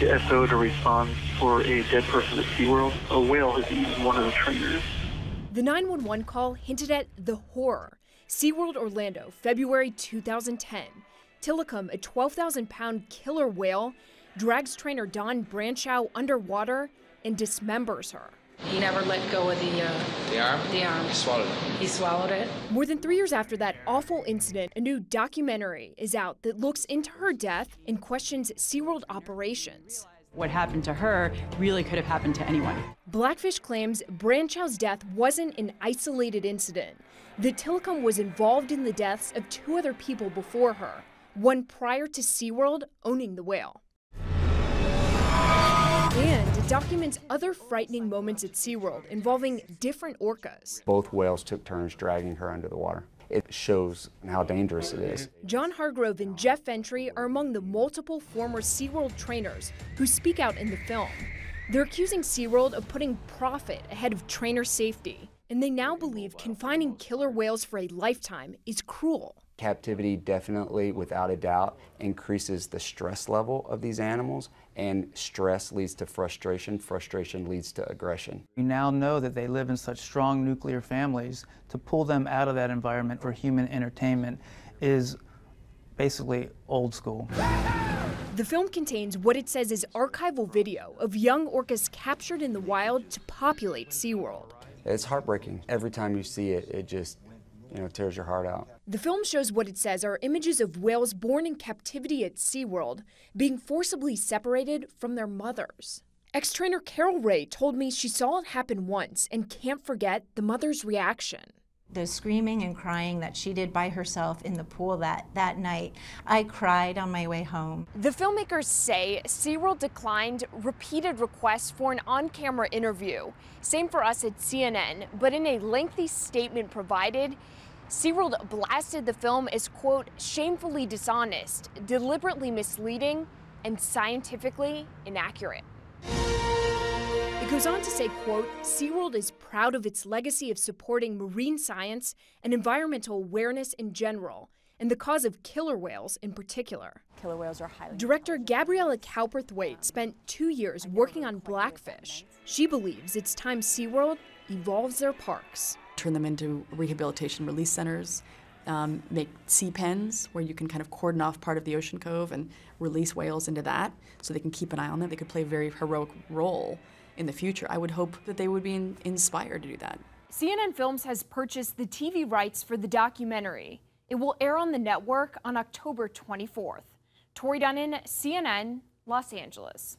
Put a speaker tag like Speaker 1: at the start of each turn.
Speaker 1: need SO to respond for a dead person at SeaWorld. A whale has eaten one of the trainers.
Speaker 2: The 911 call hinted at the horror. SeaWorld Orlando, February 2010. Tilikum, a 12,000 pound killer whale, drags trainer Dawn Brancheau underwater and dismembers her.
Speaker 3: He never let go of the uh,
Speaker 4: The arm?
Speaker 3: the arm.
Speaker 4: He swallowed it.
Speaker 3: He swallowed it.
Speaker 2: More than three years after that awful incident, a new documentary is out that looks into her death and questions SeaWorld operations.
Speaker 5: What happened to her really could have happened to anyone.
Speaker 2: Blackfish claims Brancheau's death wasn't an isolated incident, The Tilikum was involved in the deaths of two other people before her, one prior to SeaWorld owning the whale. Documents other frightening moments at SeaWorld involving different orcas.
Speaker 6: Both whales took turns dragging her under the water. It shows how dangerous it is.
Speaker 2: John Hargrove and Jeff Ventre are among the multiple former SeaWorld trainers who speak out in the film. They're accusing SeaWorld of putting profit ahead of trainer safety, and they now believe confining killer whales for a lifetime is cruel.
Speaker 6: Captivity definitely, without a doubt, increases the stress level of these animals, and stress leads to frustration. Frustration leads to aggression.
Speaker 7: We now know that they live in such strong nuclear families. To pull them out of that environment for human entertainment is basically old school.
Speaker 2: The film contains what it says is archival video of young orcas captured in the wild to populate SeaWorld.
Speaker 6: It's heartbreaking. Every time you see it, it just, you know, tears your heart out.
Speaker 2: The film shows what it says are images of whales born in captivity at SeaWorld being forcibly separated from their mothers. Ex trainer Carol Ray told me she saw it happen once and can't forget the mother's reaction.
Speaker 8: the screaming and crying that she did by herself in the pool that, that night. I cried on my way home.
Speaker 2: The filmmakers say SeaWorld declined repeated requests for an on camera interview. Same for us at CNN, but in a lengthy statement provided, SeaWorld blasted the film as, quote, shamefully dishonest, deliberately misleading, and scientifically inaccurate. It goes on to say, quote, SeaWorld is proud of its legacy of supporting marine science and environmental awareness in general, and the cause of killer whales in particular.
Speaker 9: Killer whales are highly.
Speaker 2: Director Gabriela Cowperthwaite spent two years working on Blackfish. She believes it's time SeaWorld evolves their parks.
Speaker 9: Turn them into rehabilitation release centers. Um, make sea pens where you can kind of cordon off part of the ocean cove and release whales into that so they can keep an eye on them. They could play a very heroic role in the future. I would hope that they would be in, inspired to do that.
Speaker 2: CNN Films has purchased the TV rights for the documentary. It will air on the network on October 24th. Tori Dunnan, CNN, Los Angeles.